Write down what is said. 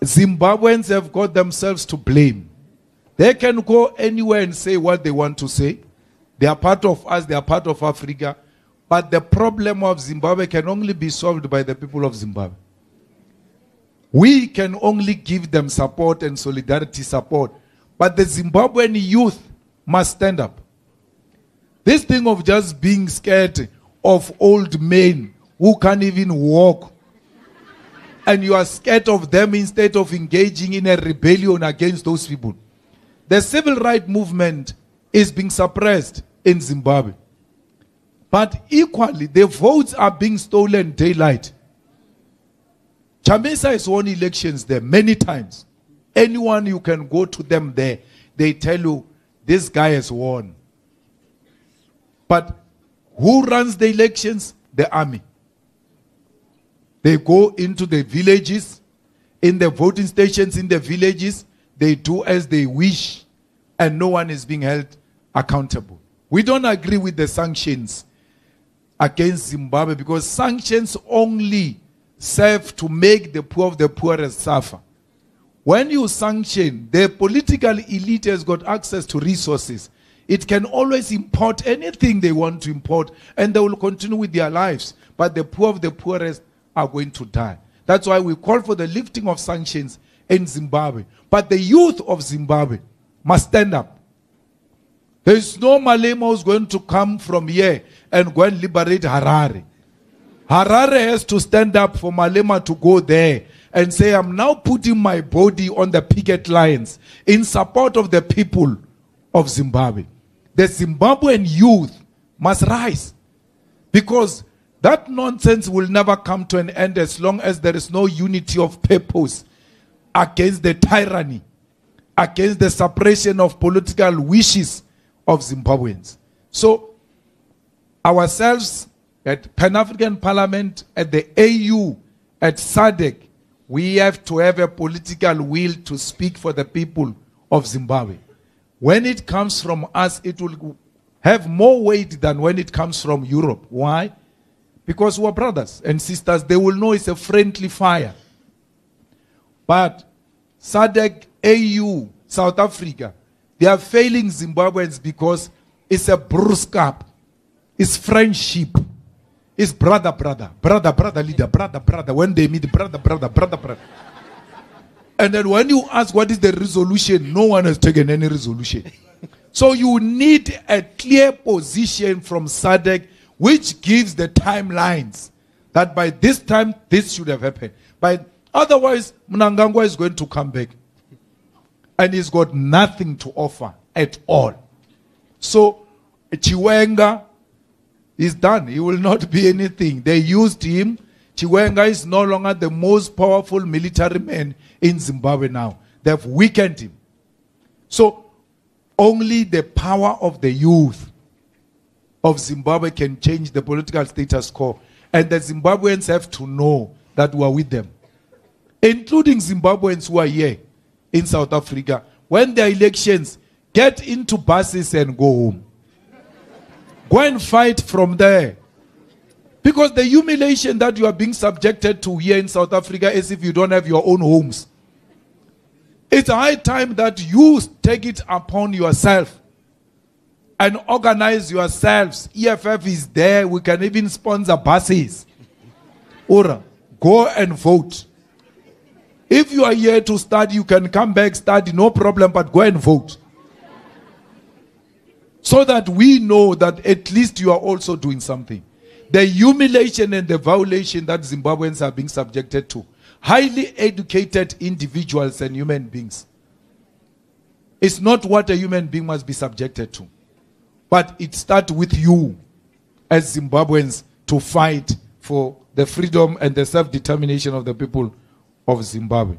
Zimbabweans have got themselves to blame. They can go anywhere and say what they want to say. They are part of us, they are part of Africa. But the problem of Zimbabwe can only be solved by the people of Zimbabwe. We can only give them support and solidarity support. But the Zimbabwean youth must stand up. This thing of just being scared of old men who can't even walk and you are scared of them instead of engaging in a rebellion against those people. The civil rights movement is being suppressed in Zimbabwe. But equally, the votes are being stolen daylight. Chamisa has won elections there many times. Anyone you can go to them there, they tell you this guy has won. But who runs the elections? The army. They go into the villages, in the voting stations in the villages, they do as they wish, and no one is being held accountable. We don't agree with the sanctions against Zimbabwe because sanctions only serve to make the poor of the poorest suffer. When you sanction, the political elite has got access to resources. It can always import anything they want to import and they will continue with their lives. But the poor of the poorest are going to die. That's why we call for the lifting of sanctions in Zimbabwe. But the youth of Zimbabwe must stand up. There is no Malema who's going to come from here and go and liberate Harare. Harare has to stand up for Malema to go there and say, I'm now putting my body on the picket lines in support of the people of Zimbabwe. The Zimbabwean youth must rise because that nonsense will never come to an end as long as there is no unity of purpose against the tyranny, against the suppression of political wishes of Zimbabweans. So, ourselves at Pan African Parliament, at the AU, at SADC, we have to have a political will to speak for the people of Zimbabwe. When it comes from us, it will have more weight than when it comes from Europe. Why? Because we're brothers and sisters, they will know it's a friendly fire. But SADC, AU, South Africa, they are failing Zimbabweans because it's a bruise up. It's friendship. It's brother, brother, brother, brother, leader, brother, brother. When they meet, brother, brother, brother, brother. And then when you ask what is the resolution, no one has taken any resolution. So you need a clear position from SADC which gives the timelines that by this time this should have happened. But otherwise, Mnangagwa is going to come back. And he's got nothing to offer at all. So Chiwenga is done. He will not be anything. They used him. Chiwenga is no longer the most powerful military man in Zimbabwe now. They've weakened him. So only the power of the youth of Zimbabwe can change the political status quo. And the Zimbabweans have to know that we are with them, including Zimbabweans who are here in South Africa. When there are elections, get into buses and go home. Go and fight from there. Because the humiliation that you are being subjected to here in South Africa is if you don't have your own homes. It's high time that you take it upon yourself and organize yourselves. EFF is there. We can even sponsor buses. Ora, go and vote. If you are here to study, you can come back, study, no problem, but go and vote. So that we know that at least you are also doing something. The humiliation and the violation that Zimbabweans are being subjected to, highly educated individuals and human beings, it's not what a human being must be subjected to. But it starts with you as Zimbabweans to fight for the freedom and the self determination of the people of Zimbabwe.